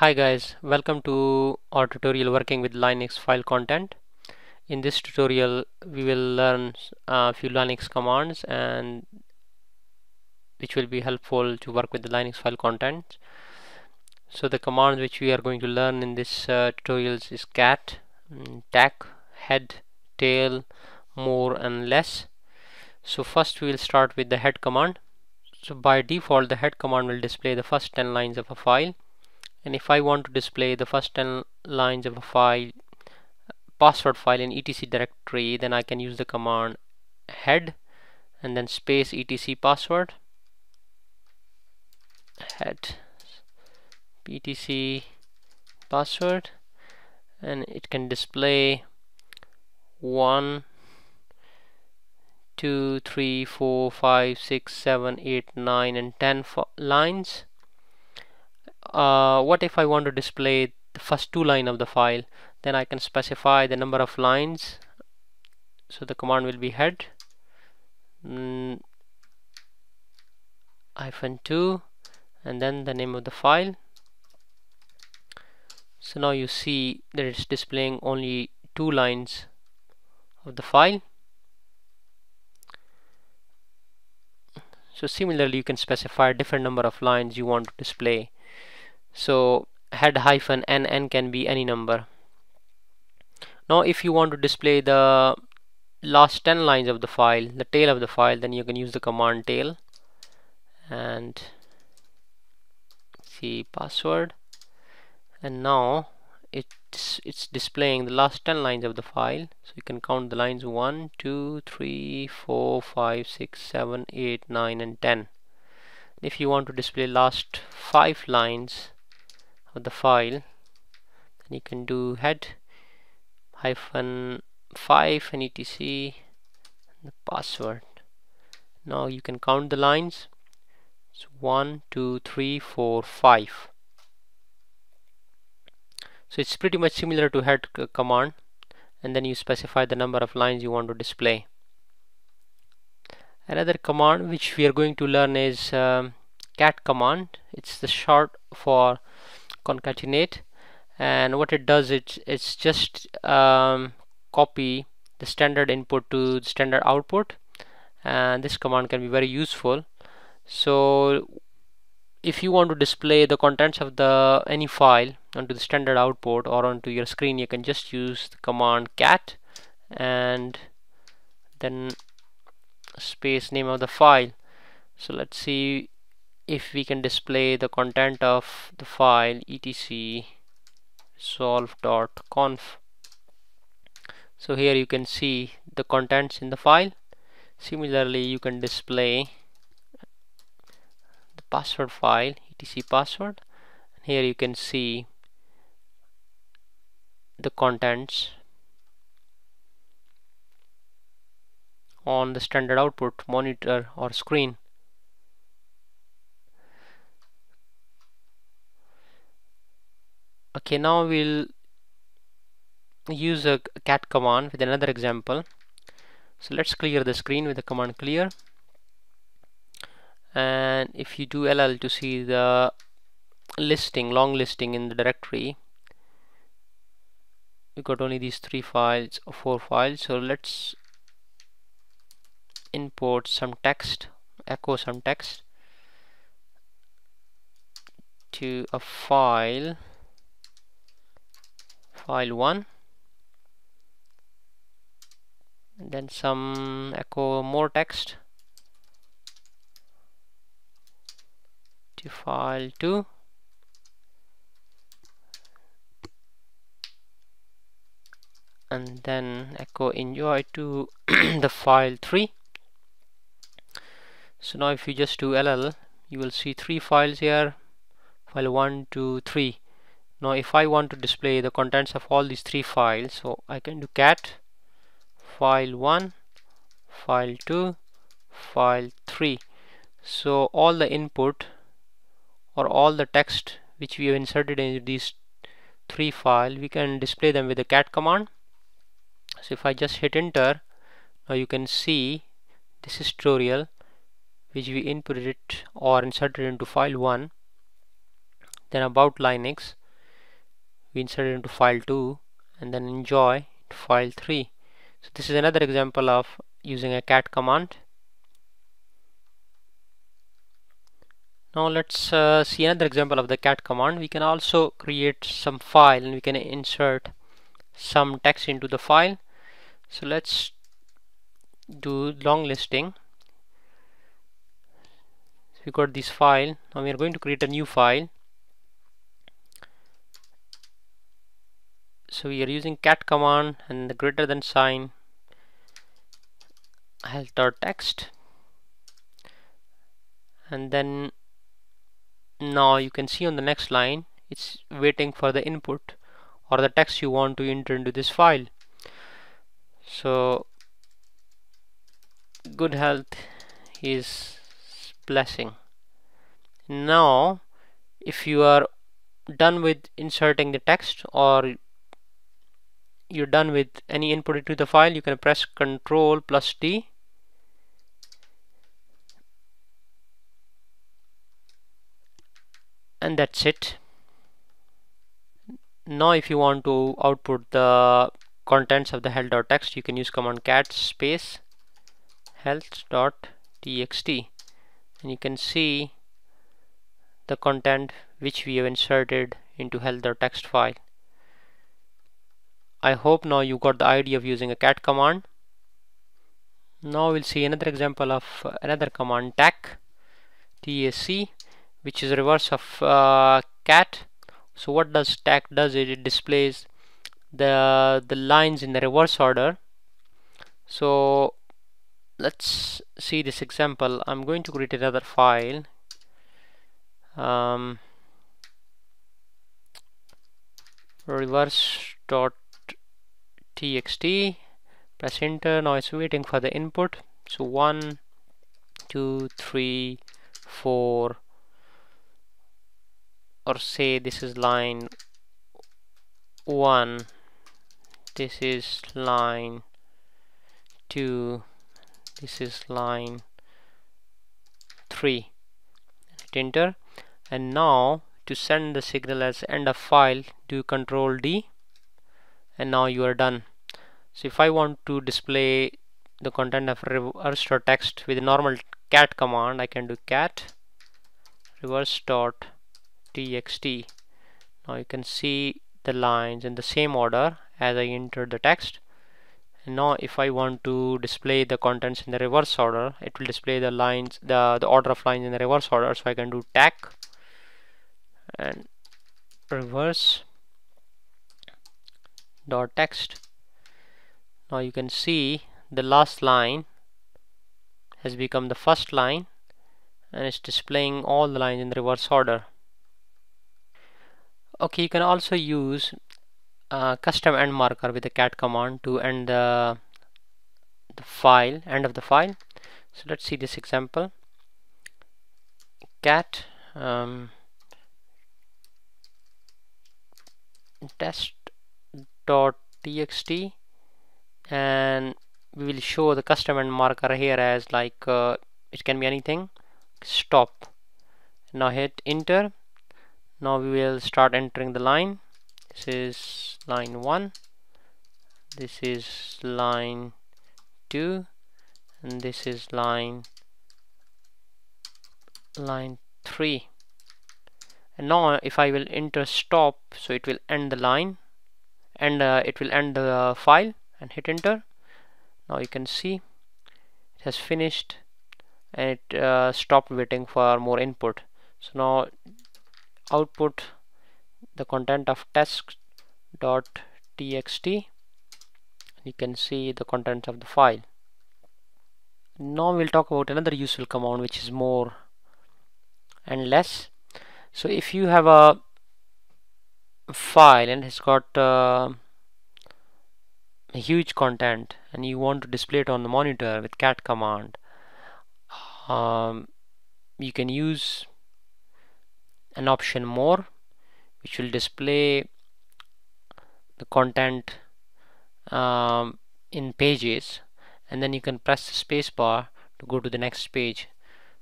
Hi guys, welcome to our tutorial working with Linux file content. In this tutorial we will learn a few Linux commands and which will be helpful to work with the Linux file content. So the commands which we are going to learn in this uh, tutorials is cat, mm, tac, head, tail, more and less. So first we will start with the head command. So by default the head command will display the first 10 lines of a file and if I want to display the first 10 lines of a file password file in etc directory then I can use the command head and then space etc password head etc password and it can display one two three four five six seven eight nine and ten lines uh, what if I want to display the first two line of the file? Then I can specify the number of lines. So the command will be head mm, hyphen 2 and then the name of the file. So now you see that it's displaying only two lines of the file. So similarly you can specify a different number of lines you want to display so head hyphen n n can be any number. Now if you want to display the last 10 lines of the file the tail of the file then you can use the command tail and see password. And now it's it's displaying the last 10 lines of the file. So you can count the lines 1 2 3 4 5 6 7 8 9 and 10 if you want to display last five lines of the file. Then you can do head hyphen 5 and etc the password. Now you can count the lines. It's 1 2 3 4 5 so it's pretty much similar to head command. And then you specify the number of lines you want to display. Another command which we are going to learn is um, cat command. It's the short for concatenate and what it does it it's just um, copy the standard input to the standard output and this command can be very useful. So if you want to display the contents of the any file onto the standard output or onto your screen you can just use the command cat and then space name of the file. So let's see if we can display the content of the file etc solve.conf so here you can see the contents in the file. Similarly you can display the password file etc password. And here you can see the contents on the standard output monitor or screen okay now we'll use a cat command with another example. So let's clear the screen with the command clear. And if you do ll to see the listing long listing in the directory we got only these three files or four files. So let's import some text echo some text to a file file 1 and then some echo more text. To file 2 and then echo enjoy to the file 3 so now if you just do ll you will see three files here. File 1 2 3 now if I want to display the contents of all these three files so I can do cat file 1 file 2 file 3 so all the input or all the text which we have inserted in these three files we can display them with the cat command. So if I just hit enter now you can see this is tutorial which we inputted or inserted into file 1 then about Linux we insert it into file 2 and then enjoy file 3 so this is another example of using a cat command. Now let's uh, see another example of the cat command. We can also create some file and we can insert some text into the file. So let's do long listing. We got this file. Now we are going to create a new file so we are using cat command and the greater than sign. Health.txt and then now you can see on the next line it's waiting for the input or the text you want to enter into this file. So good health is blessing. Now if you are done with inserting the text or you're done with any input into the file you can press Ctrl plus D. And that's it. Now if you want to output the contents of the health.txt you can use command cat space health.txt and you can see the content which we have inserted into health.txt file I hope now you got the idea of using a cat command. Now we'll see another example of another command tac tac which is reverse of uh, cat. So what does tac does it, it displays the the lines in the reverse order. So let's see this example. I'm going to create another file. Um, reverse dot txt press enter. Now it's waiting for the input. So one two three four or say this is line 1 this is line 2 this is line 3 hit enter. And now to send the signal as end of file do control D. And now you are done so if I want to display the content of reverse dot text with normal cat command I can do cat reverse dot txt. Now you can see the lines in the same order as I entered the text. And now if I want to display the contents in the reverse order it will display the lines the the order of lines in the reverse order. So I can do tac and reverse dot text now you can see the last line has become the first line and it's displaying all the lines in the reverse order. Okay you can also use a custom end marker with the cat command to end the, the file end of the file. So let's see this example. Cat um, test.txt and we will show the custom end marker here as like uh, it can be anything. Stop. Now hit enter. Now we will start entering the line. This is line 1 this is line 2 and this is line line 3 and now if I will enter stop so it will end the line. And uh, it will end the file and hit enter. Now you can see it has finished and it uh, stopped waiting for more input. So now output the content of test.txt you can see the contents of the file. Now we'll talk about another useful command which is more and less. So if you have a file and it's got uh, huge content and you want to display it on the monitor with cat command um, you can use an option more which will display the content um, in pages. And then you can press the spacebar to go to the next page.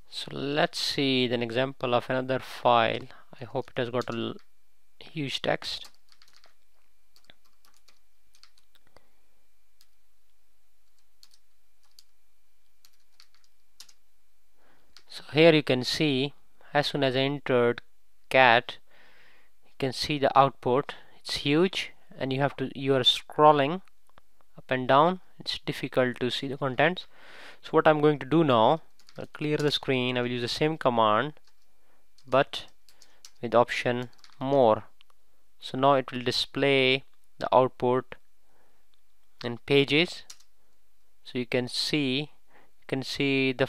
So let's see an example of another file. I hope it has got a huge text so here you can see as soon as I entered cat you can see the output. It's huge and you have to you are scrolling up and down. It's difficult to see the contents. So what I'm going to do now I'll clear the screen. I will use the same command but with option more. So now it will display the output in pages. So you can see you can see the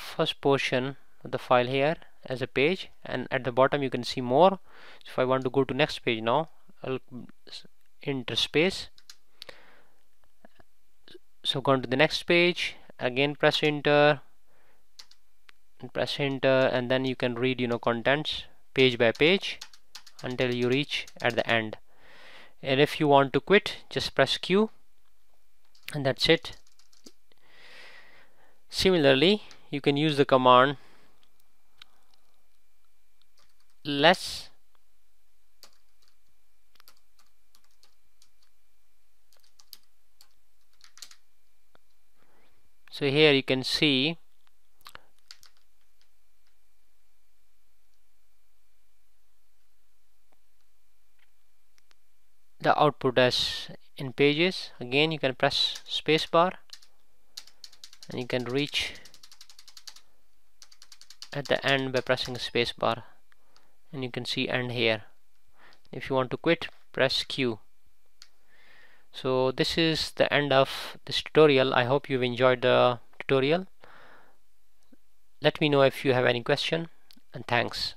first portion of the file here as a page and at the bottom you can see more. So if I want to go to next page now I'll enter space. So go to the next page again press enter and press enter and then you can read you know contents page by page until you reach at the end. And if you want to quit just press Q and that's it. Similarly you can use the command less so here you can see the output as in pages. Again you can press spacebar and you can reach at the end by pressing spacebar and you can see end here. If you want to quit press Q. So this is the end of this tutorial. I hope you've enjoyed the tutorial. Let me know if you have any question and thanks